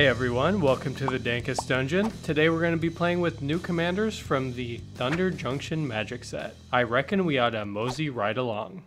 Hey everyone, welcome to the Dankest Dungeon. Today we're going to be playing with new commanders from the Thunder Junction Magic set. I reckon we ought to mosey right along.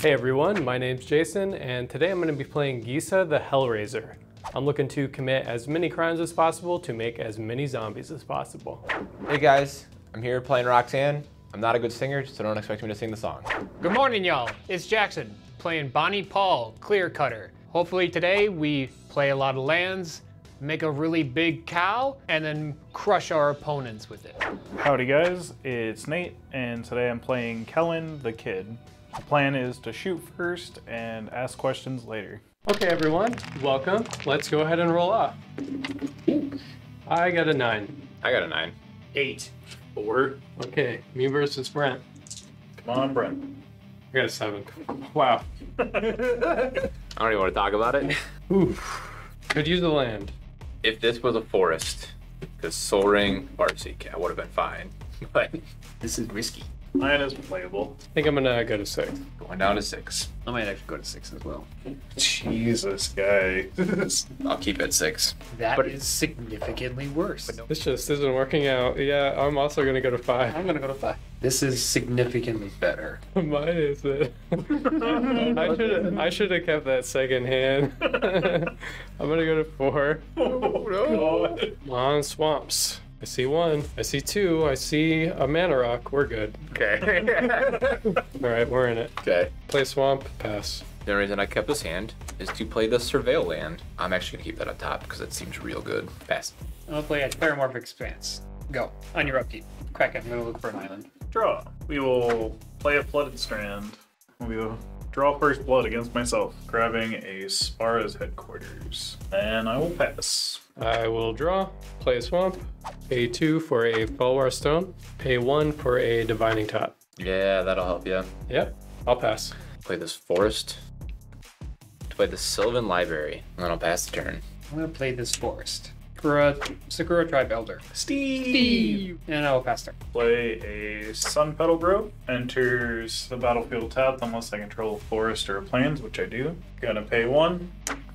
Hey everyone, my name's Jason, and today I'm going to be playing Gisa the Hellraiser. I'm looking to commit as many crimes as possible to make as many zombies as possible. Hey guys, I'm here playing Roxanne. I'm not a good singer, so don't expect me to sing the song. Good morning, y'all. It's Jackson playing Bonny Pall, Clear Cutter. Hopefully today we play a lot of lands, make a really big cow, and then crush our opponents with it. Howdy guys, it's Nate, and today I'm playing Kellan the Kid. The plan is to shoot first and ask questions later. Okay everyone, welcome. Let's go ahead and roll off. I got a 9. I got a nine. Eight. Four. Okay, me versus Brent. Come on, Brent. I got a 7. Wow. I don't even want to talk about it. Oof. Could use the land. if this was a forest, because Sol Ring, Farseek, I would have been fine. But This is risky. Mine is playable. I think I'm gonna go to 6. going down to six. I might actually go to six as well. Jesus, guy. I'll keep it six. That is But- significantly worse. This just isn't working out. Yeah, I'm also gonna go to 5. I'm gonna go to five. This is significantly better. Mine is it. I should I should have kept that second hand. I'm gonna go to 4. oh, Come on, swamps. I see one. I see two. I see a mana rock. We're good. Okay. All right, we're in it. okay. Play swamp. Pass. The only reason I kept this hand is to play the Surveil land. I'm actually gonna keep that on top because it seems real good. Pass. I'm gonna play a Terramorphic Expanse. Go. On your upkeep. Crack it. I'm gonna look for an island. Draw. We will play a Flooded Strand. We will draw first blood against myself, grabbing a Spara's headquarters. And I will pass. I will draw. Play a swamp. Pay two for a Fellwar Stone. Pay one for a divining top. Yeah, that'll help you. Yep. I'll pass. Play this forest. Play the Sylvan Library, and then I'll pass the turn. I'm gonna play this forest. Sakura, Sakura Tribe Elder. Steve! And I will pass turn. Play a Sun Petal Grove. Enters the battlefield tapped unless I control a forest or a plains, which I do. Gonna pay one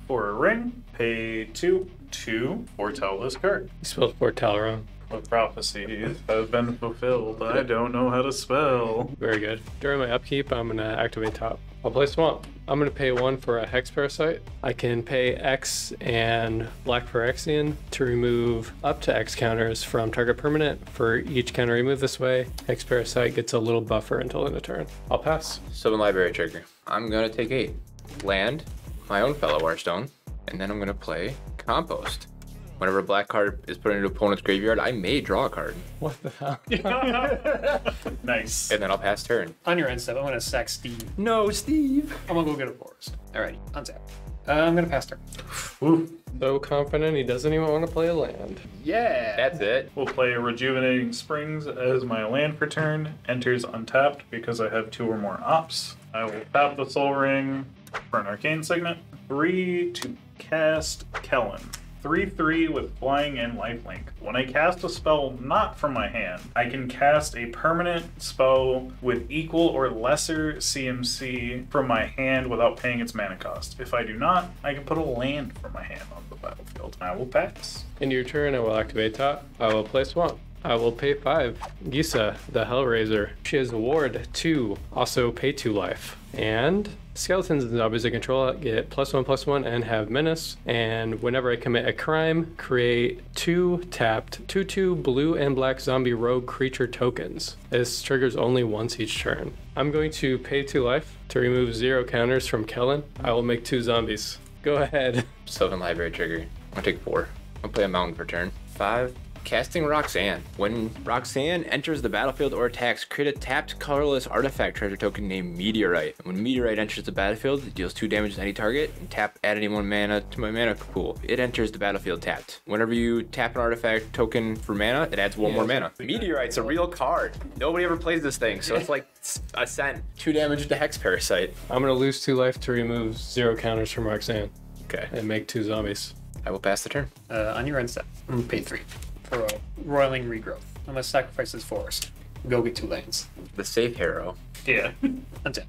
for a ring. Pay two. Two. Foretell this card. You spelled Fortel wrong. What prophecies have been fulfilled? I don't know how to spell. Very good. During my upkeep, I'm gonna activate top. I'll play swamp. I'm gonna pay one for a hex parasite. I can pay X and black Phyrexian to remove up to X counters from target permanent. For each counter removed this way, hex parasite gets a little buffer until end of turn. I'll pass. Sylvan Library trigger. I'm gonna take eight. Land, my own Fellwar Stone, and then I'm gonna play Compost. Whenever a black card is put into opponent's graveyard, I may draw a card, What the hell? Nice. and then I'll pass turn. On your end step, I'm gonna sack Steve. No, Steve. I'm gonna go get a forest. Alrighty. Untap. Uh, I'm gonna pass turn. Ooh. So confident he doesn't even want to play a land. Yeah. That's it. We'll play Rejuvenating Springs as my land for turn. Enters untapped because I have two or more ops. I will tap the Sol Ring for an Arcane Signet. Three to cast Kellan. 3 3 with flying and lifelink. When I cast a spell not from my hand, I can cast a permanent spell with equal or lesser CMC from my hand without paying its mana cost. If I do not, I can put a land from my hand on the battlefield. I will pass. In your turn, I will activate top. I will play swamp. I will pay five. Gisa, the Hellraiser. She has ward two, also pay two life. And skeletons and zombies I control get plus one, plus one, and have menace. And whenever I commit a crime, create two tapped, two two blue and black zombie rogue creature tokens. This triggers only once each turn. I'm going to pay two life to remove zero counters from Kellan. I will make two zombies. Go ahead. Sylvan Library trigger. I'll take four. I'll play a mountain for turn. Five. Casting Roxanne. When Roxanne enters the battlefield or attacks, create a tapped colorless artifact treasure token named Meteorite. And when Meteorite enters the battlefield, it deals 2 damage to any target and tap add any 1 mana to my mana pool. It enters the battlefield tapped. Whenever you tap an artifact token for mana, it adds one yeah, more mana. Meteorite's a real card. Nobody ever plays this thing, so it's like a cent. 2 damage to Hex Parasite. I'm gonna lose 2 life to remove 0 counters from Roxanne. Okay. And make 2 zombies. I will pass the turn. Uh, on your end step, mm, pay 3. Hero, Roiling Regrowth. I must sacrifice this forest. Go get two lands. The safe Hero. Yeah. That's it.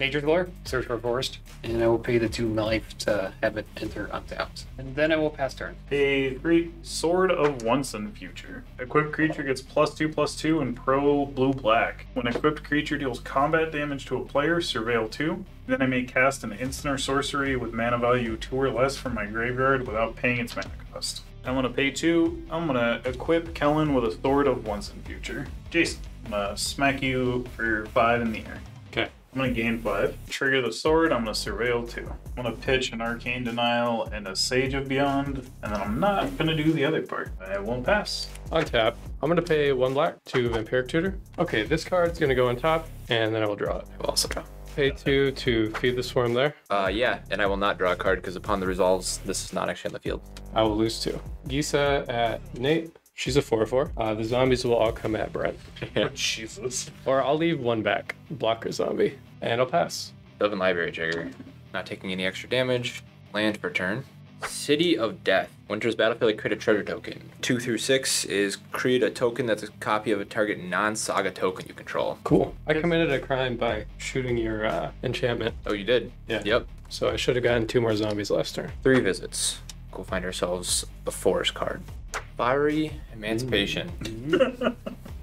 Major Glore, search for a forest, and I will pay the two life to have it enter untapped. And then I will pass turn. A great Sword of Once and Future. Equipped creature gets plus two plus two and pro blue black. When equipped creature deals combat damage to a player, surveil two. Then I may cast an instant or sorcery with mana value two or less from my graveyard without paying its mana cost. I'm gonna pay two. I'm gonna equip Kellan with a sword of once and future. Jason, I'm gonna smack you for five in the air. Okay. I'm gonna gain five. Trigger the sword. I'm gonna surveil two. I'm gonna pitch an arcane denial and a sage of beyond, and then I'm not gonna do the other part. I won't pass. On tap, I'm gonna pay one black to Vampiric Tutor. Okay, this card's gonna go on top, and then I will draw it. I will also draw. Pay two to feed the swarm there. Uh, yeah, and I will not draw a card because upon the resolves, this is not actually on the field. I will lose two. Gisa at Nate. She's a 4 4. Uh, the zombies will all come at Brent. Jesus. Or I'll leave one back, blocker zombie, and I'll pass. Sylvan Library trigger. Not taking any extra damage. Land per turn. City of Death. Winter's Battlefield create a treasure token. Two through six is create a token that's a copy of a target non-saga token you control. Cool. I committed a crime by shooting your uh, enchantment, Oh, you did? Yeah. Yep. so I should have gotten two more zombies last turn. Three visits. We'll find ourselves a forest card. Fiery Emancipation.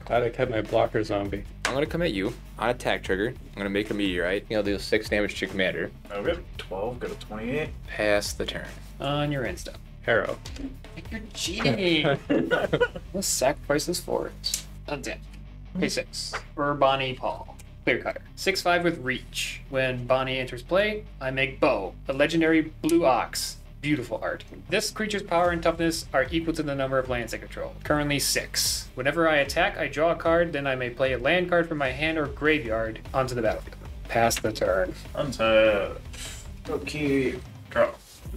Glad I kept my blocker zombie. I'm gonna come at you on attack trigger. I'm gonna make a meteorite. You'll deal six damage to commander. Oh, okay. 12, got a 28. Pass the turn. On your end step. Harrow. You're cheating. Let's sacrifice this forest. Untap. Pay six. For Bonny Pall. Clear cutter. Six five with reach. When Bonny enters play, I make Beau, a legendary blue ox. Beautiful art. This creature's power and toughness are equal to the number of lands I control. Currently six. Whenever I attack, I draw a card, then I may play a land card from my hand or graveyard onto the battlefield. Pass the turn. Untap. Okay. Draw.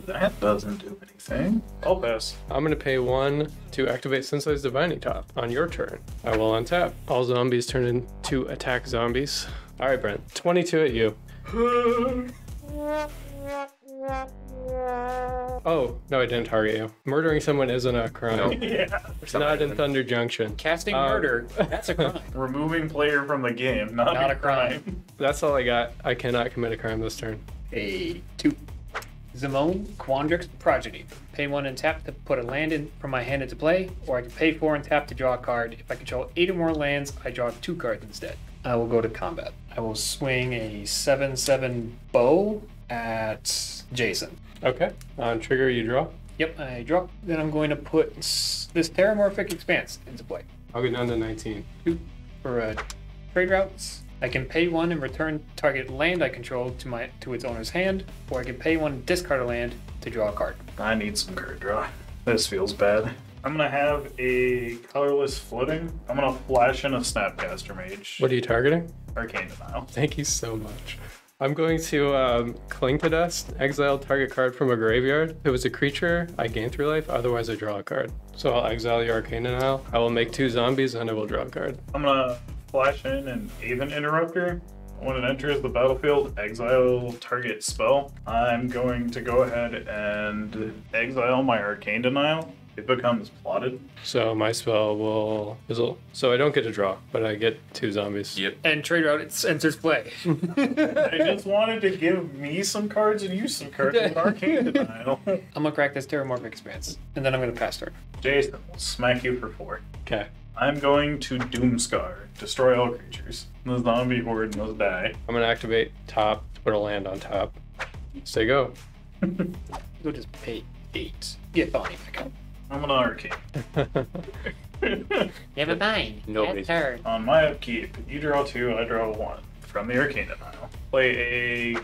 That doesn't do anything. I'll pass. I'm gonna pay one to activate Sensei's Divining Top on your turn. I will untap. All zombies turn into attack zombies. All right, Brent. 22 at you. Oh, no, I didn't target you. Murdering someone isn't a crime. yeah. It's not in Thunder Junction. Casting Um, murder. That's a crime. Removing player from the game, not, Not a a crime. crime. That's all I got. I cannot commit a crime this turn. A two. Zimone, Quandrix, Prodigy. Pay one and tap to put a land in from my hand into play, or I can pay four and tap to draw a card. If I control eight or more lands, I draw two cards instead. I will go to combat. I will swing a 7 7 Beau at Jason. Okay. On trigger, you draw. Yep, I draw. Then I'm going to put this Terramorphic Expanse into play. I'll get down to 19. Two For uh, trade routes, I can pay one and return target land I control to my to its owner's hand, or I can pay one and discard a land to draw a card. I need some card draw. This feels bad. I'm gonna have a colorless floating. I'm gonna flash in a Snapcaster Mage. What are you targeting? Arcane Denial. Thank you so much. I'm going to um, cling to dust, exile target card from a graveyard. If it was a creature, I gain three life, otherwise I draw a card. So I'll exile your arcane denial. I will make two zombies and I will draw a card. I'm gonna flash in an Aven Interrupter. When it enters the battlefield, exile target spell. I'm going to go ahead and exile my Arcane Denial. It becomes plotted. So my spell will fizzle. So I don't get to draw, but I get two zombies. Yep. And trade route it enters play. I just wanted to give me some cards and you some cards with Arcane Denial. I'm gonna crack this Terramorphic Expanse, and then I'm gonna pass turn. Jason will smack you for four. Okay. I'm going to Doomskar. Destroy all creatures. The zombie horde must die. I'm gonna activate top to put a land on top. Say go. You'll just pay eight. Get Bonny back up. I'm gonna arcane. Never mind. Nobody's- turn. On my upkeep, you draw two, I draw one from the Arcane Denial. Play a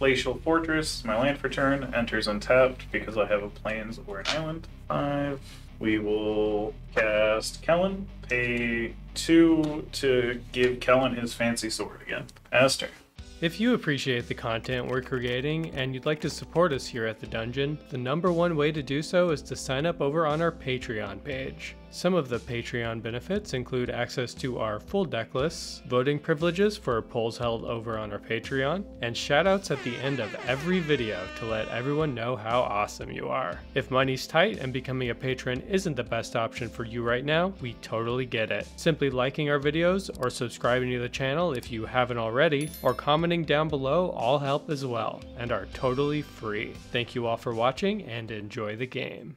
Glacial Fortress. My land for turn enters untapped because I have a plains or an island. Five. We will cast Kellan. Pay two to give Kellan his fancy sword again. Aster. If you appreciate the content we're creating and you'd like to support us here at the dungeon, the number one way to do so is to sign up over on our Patreon page. Some of the Patreon benefits include access to our full deck lists, voting privileges for polls held over on our Patreon, and shoutouts at the end of every video to let everyone know how awesome you are. If money's tight and becoming a patron isn't the best option for you right now, we totally get it. Simply liking our videos or subscribing to the channel if you haven't already, or commenting down below all help as well, and are totally free. Thank you all for watching and enjoy the game.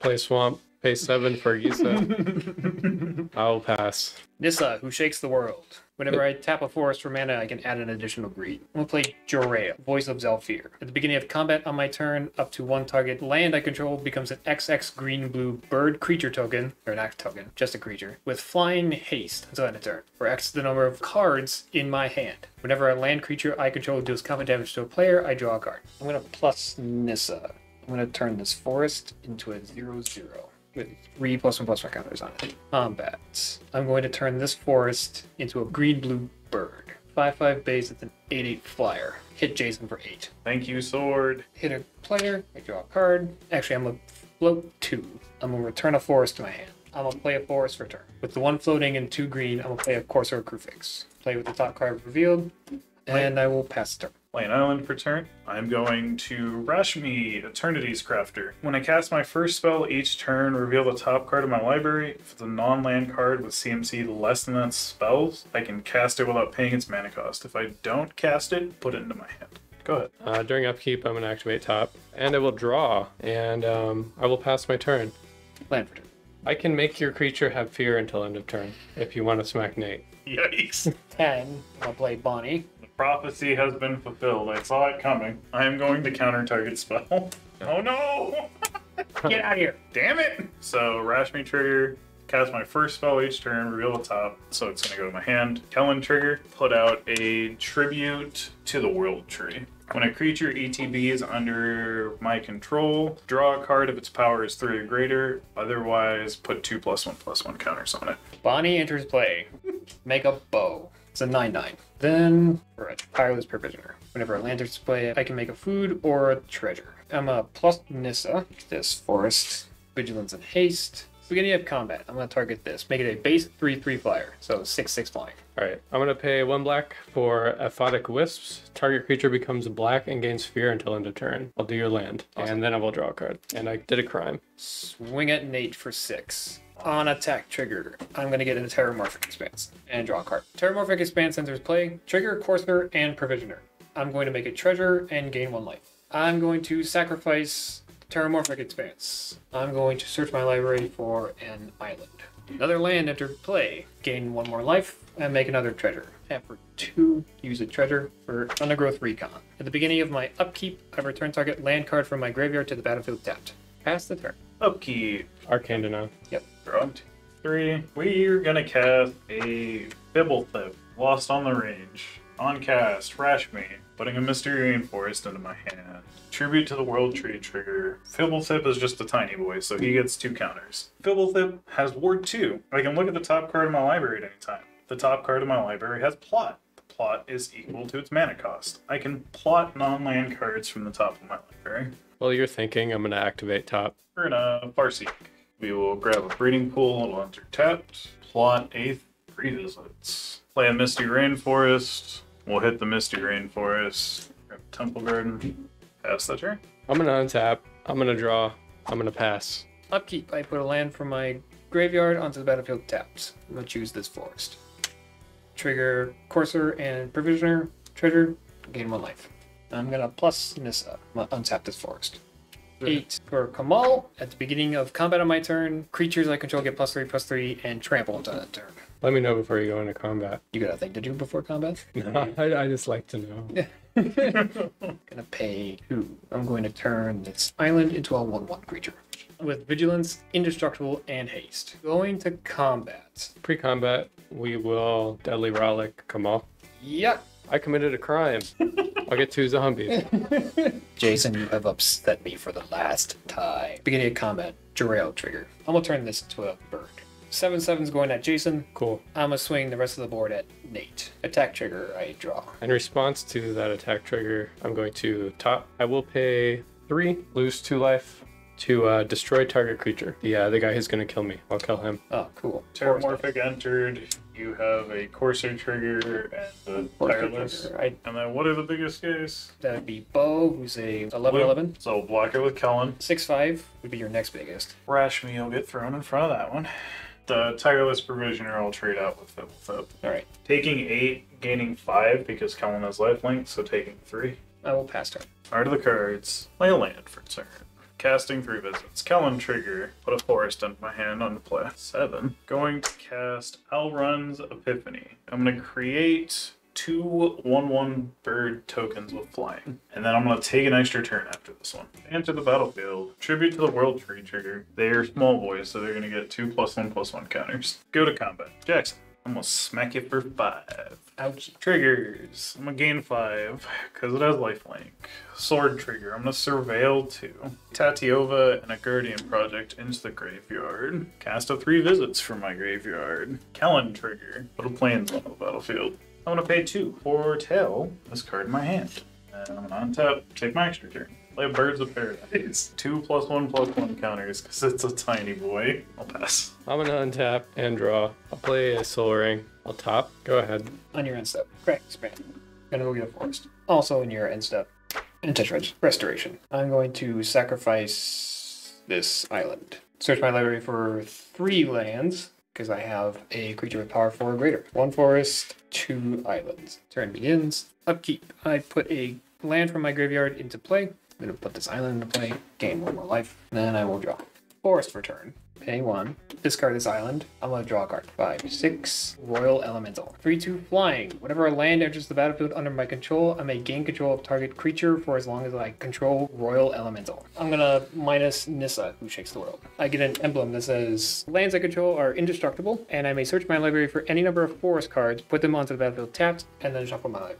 Play Swamp, pay 7 for Gisa. I'll pass. Nissa, who shakes the world. Whenever I tap a forest for mana, I can add an additional greed. I'm gonna play Jolrael, Voice of Zhalfir. At the beginning of combat on my turn, up to one target land I control becomes an XX green blue bird creature token, or an act token, just a creature, with flying haste until end of turn, for X the number of cards in my hand. Whenever a land creature I control deals combat damage to a player, I draw a card. I'm gonna plus Nissa. I'm gonna turn this forest into a zero zero with three plus one plus one counters on it. Combat. I'm going to turn this forest into a green blue bird. 5 5 base with an 8 8 flyer. Hit Jason for 8. Thank you, sword. Hit a player, I draw a card. Actually, I'm going to float 2. I'm going to return a forest to my hand. I'm going to play a forest for turn. With the one floating and two green, I'm going to play a Courser Kruphix. Play with the top card revealed, and I will pass turn. Play an island for turn. I'm going to Rashmi, Eternities Crafter. When I cast my first spell each turn, reveal the top card of my library. If it's a non-land card with CMC less than that spells, I can cast it without paying its mana cost. If I don't cast it, put it into my hand. Go ahead. Uh, during upkeep, I'm going to activate top, and I will draw, and um, I will pass my turn. Land for turn. I can make your creature have fear until end of turn if you want to smack Nate. Yikes. 10. I'll play Bonny. The prophecy has been fulfilled. I saw it coming. I am going to counter target spell. Oh no! Get out of here. Damn it! So Rashmi trigger, cast my first spell each turn, reveal the top, so it's gonna go to my hand. Kellan trigger, put out a tribute to the world tree. When a creature ETB is under my control, draw a card if its power is three or greater. Otherwise, put two plus one plus one counters on it. Bonny enters play. Make a Beau. It's a 9 9. Then, for a tireless provisioner. Whenever a land enters play, I can make a food or a treasure. I'm a plus Nissa, this forest, vigilance and haste. Beginning of combat, I'm going to target this. Make it a base 3 3 flyer, so 6 6 flying. All right, I'm going to pay one black for Aphotic Wisps. Target creature becomes black and gains fear until end of turn. I'll do your land, and then I will draw a card. And I did a crime. Swing at Nate for 6. On attack trigger, I'm going to get into Terramorphic Expanse and draw a card. Terramorphic Expanse enters play, trigger, Courser, and Provisioner. I'm going to make a treasure and gain one life. I'm going to sacrifice Terramorphic Expanse. I'm going to search my library for an island. Another land entered play, gain one more life, and make another treasure. And for two, use a treasure for Undergrowth Recon. At the beginning of my upkeep, I return target land card from my graveyard to the battlefield tapped. Pass the turn. Upkeep. Arcane Denial. Draw three. We're gonna cast a Fblthp. Lost on the range. On cast, Rashmi. Putting a Misty Rainforest into my hand. Tribute to the World Tree trigger. Fblthp is just a tiny boy, so he gets two counters. Fblthp has Ward 2. I can look at the top card of my library at any time. The top card of my library has Plot. The plot is equal to its mana cost. I can plot non-land cards from the top of my library. While you're thinking, I'm going to activate top. We're gonna Farseek. We will grab a breeding pool, it'll enter tapped. Plot eighth revisits. Play a Misty Rainforest. We'll hit the Misty Rainforest. Grab Temple Garden. Pass that turn. I'm going to untap. I'm going to draw. I'm going to pass. Upkeep, I put a land from my graveyard onto the battlefield tapped. I'm gonna choose this forest. Trigger Courser and Provisioner, treasure, gain one life. I'm gonna plus Nissa, I'm gonna untap this forest. Eight for Kamahl. At the beginning of combat on my turn, creatures I control get plus three, plus three, and trample until that turn. Let me know before you go into combat. You got a thing to do before combat? I, I just like to know. gonna pay two. I'm going to turn this island into a 1 1 creature. With vigilance, indestructible, and haste. Going to combat. Pre combat, we will Deadly Rollick Kamahl. Yep. I committed a crime. I'll get two zombies. Jason, you have upset me for the last time. Beginning of combat, Jolrael trigger. I'm gonna turn this into a bird. 7 7's going at Jason. Cool. I'm gonna swing the rest of the board at Nate. Attack trigger, I draw. In response to that attack trigger, I'm going to top. I will pay three, lose two life, to uh, destroy target creature. Yeah, the guy who's gonna kill me. I'll kill him. Oh, cool. Terramorphic entered. You have a Courser trigger and a Forest Tireless. trigger. I, And then what are the biggest guys? that would be Beau, who's a 11 11. So blocker with Kellan. 6 5 would be your next biggest. Rashmi will get thrown in front of that one. The Tireless Provisioner I'll trade out with Flip Flip. Alright, Taking eight, gaining five because Kellan has lifelink, so taking three. I will pass turn. Art of the cards. Play a land for turn. Casting three visits. Kellan trigger. Put a forest into my hand on the play. Seven. Going to cast Alrund's Epiphany. I'm gonna create two one one bird tokens with flying. And then I'm gonna take an extra turn after this one. Enter the battlefield. Tribute to the world tree trigger. They are small boys, so they're gonna get two plus one plus one counters. Go to combat. Jackson. I'm gonna smack it for five. Ouch. Triggers. I'm gonna gain five because it has lifelink. Sword trigger. I'm gonna surveil two. Tatyova and a Guardian project into the graveyard. Cast a three visits from my graveyard. Kellan trigger. Put a plains on the battlefield. I'm gonna pay two foretell this card in my hand. And I'm gonna untap, take my extra turn. Play Birds of Paradise. Two plus one plus one counters because it's a tiny boy. I'll pass. I'm gonna untap and draw. I'll play a Sol Ring. I'll top. Go ahead. On your end step. Correct, expand. Gonna go get a forest. Also in your end step. And Entish Restoration. I'm going to sacrifice this island. Search my library for three lands, because I have a creature with power four or greater. One forest, two islands. Turn begins. Upkeep. I put a land from my graveyard into play. I'm gonna put this island into play. Gain one more life. Then I will draw. Forest for turn. Pay one. Discard this island. I'm gonna draw a card. Five, six. Roil Elemental. Three, two, flying. Whenever a land enters the battlefield under my control, I may gain control of target creature for as long as I control Roil Elemental. I'm gonna minus Nissa, who shakes the world. I get an emblem that says lands I control are indestructible, and I may search my library for any number of forest cards, put them onto the battlefield tapped, and then shuffle my library.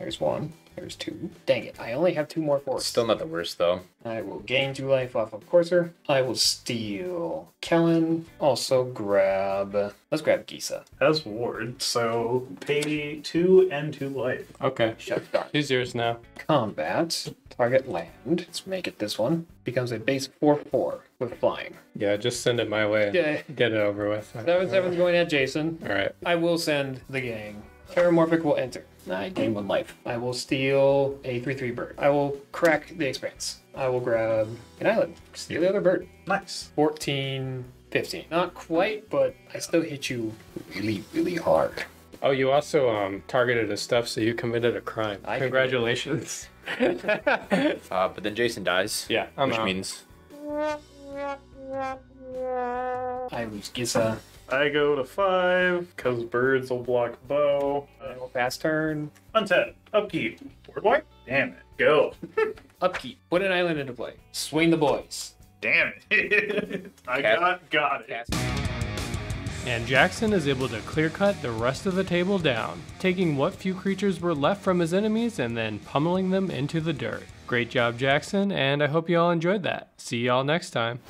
There's one. There's two. Dang it! I only have two more forests. Still not the worst though. I will gain two life off of Courser. I will steal Kellan. Also grab. Let's grab Gisa. Has ward, so pay two and two life. Okay. Shut down. She's yours now. Combat. Target land. Let's make it this one. Becomes a base 4 4 with flying. Yeah, just send it my way. Yeah. Get it over with. 7 7's going at Jason. All right. I will send the gang. Terramorphic will enter. I gain one life. I will steal a 3 3 bird. I will crack the expanse. I will grab an island. Steal the other bird. Nice. 14, 15. Not quite, but I still hit you really, really hard. Oh, you also um targeted his stuff, so you committed a crime. I Congratulations. Uh, but then Jason dies. Yeah, I'm which out. means I lose Gisa. I go to five because birds will block Beau. I Uh, will pass turn. untap. Upkeep. Board wipe. Damn it. Go. Upkeep. Put an island into play. Swing the boys. Damn it. I Cat- got got it. And Jackson is able to clear cut the rest of the table down, taking what few creatures were left from his enemies and then pummeling them into the dirt. Great job, Jackson, and I hope you all enjoyed that. See y'all next time.